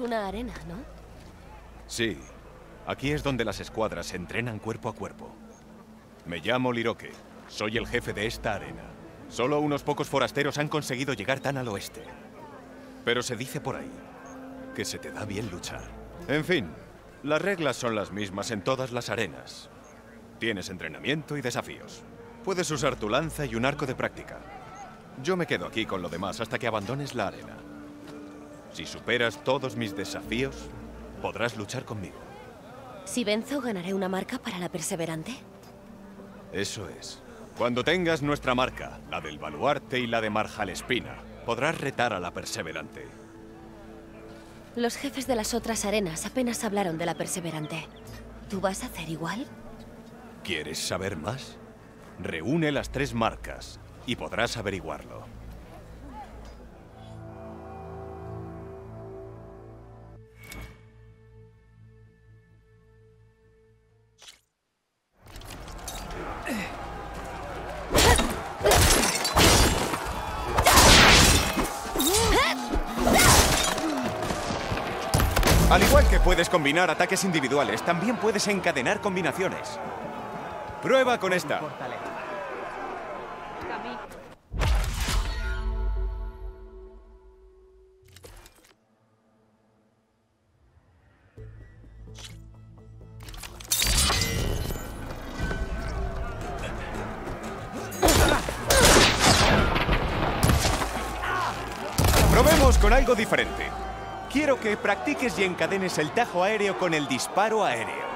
una arena, ¿no? Sí. Aquí es donde las escuadras se entrenan cuerpo a cuerpo. Me llamo Liroque. Soy el jefe de esta arena. Solo unos pocos forasteros han conseguido llegar tan al oeste. Pero se dice por ahí que se te da bien luchar. En fin, las reglas son las mismas en todas las arenas. Tienes entrenamiento y desafíos. Puedes usar tu lanza y un arco de práctica. Yo me quedo aquí con lo demás hasta que abandones la arena. Si superas todos mis desafíos, podrás luchar conmigo. Si venzo, ganaré una marca para la perseverante. Eso es. Cuando tengas nuestra marca, la del baluarte y la de Marjalespina, podrás retar a la perseverante. Los jefes de las otras arenas apenas hablaron de la perseverante. ¿Tú vas a hacer igual? ¿Quieres saber más? Reúne las tres marcas y podrás averiguarlo. Al igual que puedes combinar ataques individuales, también puedes encadenar combinaciones. Prueba con esta. Probemos con algo diferente. Quiero que practiques y encadenes el tajo aéreo con el disparo aéreo.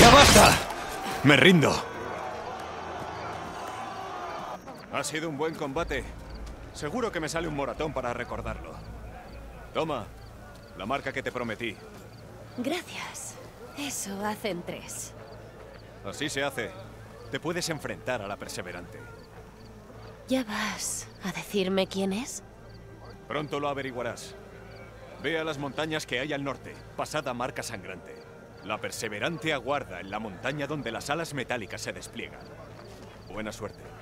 ¡Ya basta! Me rindo. Ha sido un buen combate. Seguro que me sale un moratón para recordarlo. Toma, la marca que te prometí. Gracias. Eso hacen tres. Así se hace. Te puedes enfrentar a la perseverante. ¿Ya vas a decirme quién es? Pronto lo averiguarás. Ve a las montañas que hay al norte, pasada marca sangrante. La perseverante aguarda en la montaña donde las alas metálicas se despliegan. Buena suerte.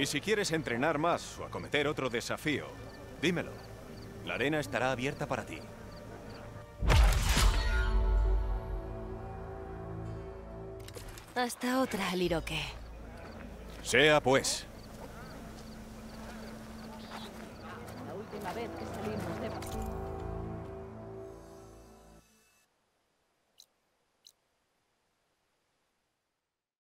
Y si quieres entrenar más o acometer otro desafío, dímelo. La arena estará abierta para ti. Hasta otra, Liroque. Sea pues. La última vez que